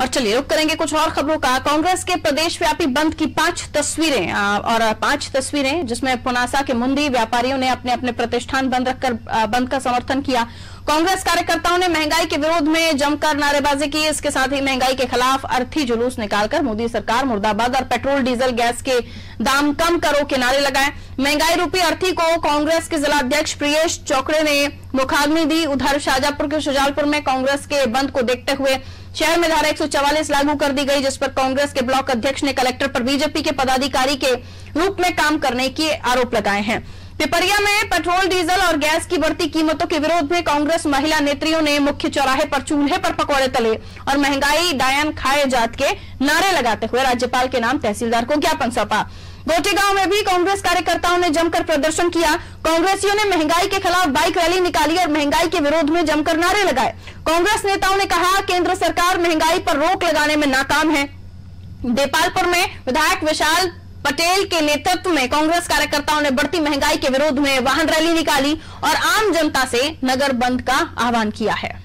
और चलिए, रुक करेंगे कुछ और खबरों का। कांग्रेस के प्रदेश व्यापी बंद की पाँच तस्वीरें और पाँच तस्वीरें, जिसमें पुनासा के मुंदी व्यापारियों ने अपने अपने प्रतिष्ठान बंद रखकर बंद का समर्थन किया। कांग्रेस कार्यकर्ताओं ने महँगाई के विरोध में जमकर नारेबाजी की। इसके साथ ही महँगाई के खिलाफ अर्थी जुलूस निकालकर मोदी सरकार मुर्दाबाद और पेट्रोल, डीजल, गैस के दाम कम करो के नारे लगाए। महँगाई रूपी अर्थी को कांग्रेस के जिला अध्यक्ष प्रियेश चौकड़े ने मुखाग्नि दी। उधर शाजापुर के शुजालपुर में कांग्रेस के बंद को देखते हुए शहर में धारा एक लागू कर दी गई, जिस पर कांग्रेस के ब्लॉक अध्यक्ष ने कलेक्टर पर बीजेपी के पदाधिकारी के रूप में काम करने के आरोप लगाए हैं। पिपरिया में पेट्रोल, डीजल और गैस की बढ़ती कीमतों के विरोध में कांग्रेस महिला नेत्रियों ने मुख्य चौराहे पर चूल्हे पर पकौड़े तले और महँगाई, डायन, खाए जात के नारे लगाते हुए राज्यपाल के नाम तहसीलदार को ज्ञापन सौंपा। गोटेगांव में भी कांग्रेस कार्यकर्ताओं ने जमकर प्रदर्शन किया। कांग्रेसियों ने महँगाई के खिलाफ बाइक रैली निकाली और महँगाई के विरोध में जमकर नारे लगाए। कांग्रेस नेताओं ने कहा, केंद्र सरकार महँगाई पर रोक लगाने में नाकाम है। देपालपुर में विधायक विशाल पटेल के नेतृत्व में कांग्रेस कार्यकर्ताओं ने बढ़ती महँगाई के विरोध में वाहन रैली निकाली और आम जनता से नगर बंद का आह्वान किया है।